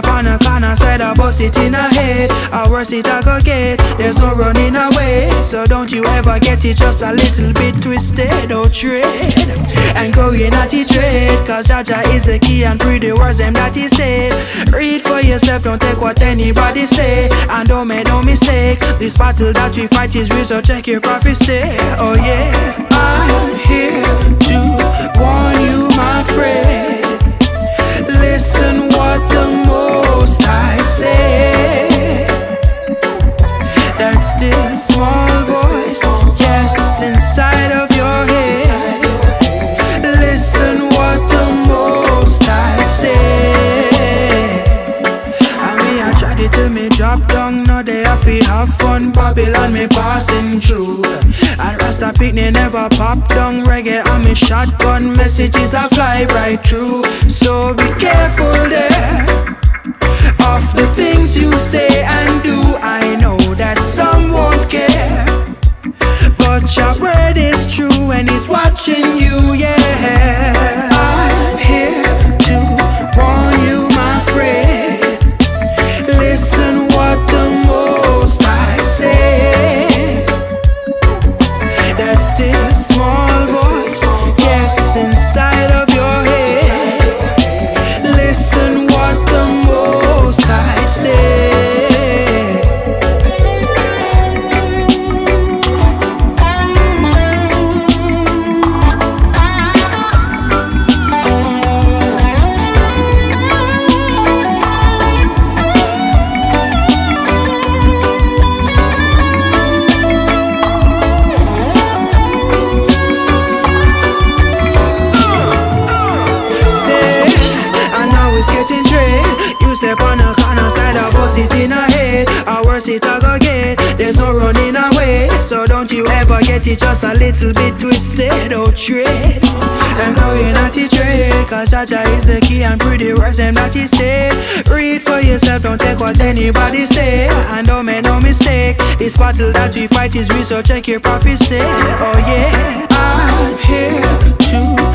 step on a corner side, I bust it in a head. I worse it I go get. There's no running away. So don't you ever get it just a little bit twisted. Don't trade and go in at the trade. Cause Jah Jah is the key and read the words them that he said. Read for yourself, don't take what anybody say. And don't make no mistake. This battle that we fight is real, so check your prophecy. Oh yeah, I'm here to warn you, my have fun. Babylon me passing through. And Rasta picnic never pop down. Reggae on me shotgun. Messages I fly right through. So be careful there of the things you say watching you, yeah. You ever get it just a little bit twisted? Oh trade And going at the trade Cause Jah Jah is the key and pretty words them that he Read for yourself don't take what anybody say. And don't make no mistake This battle that we fight is real so check your prophecy. Oh yeah I'm here to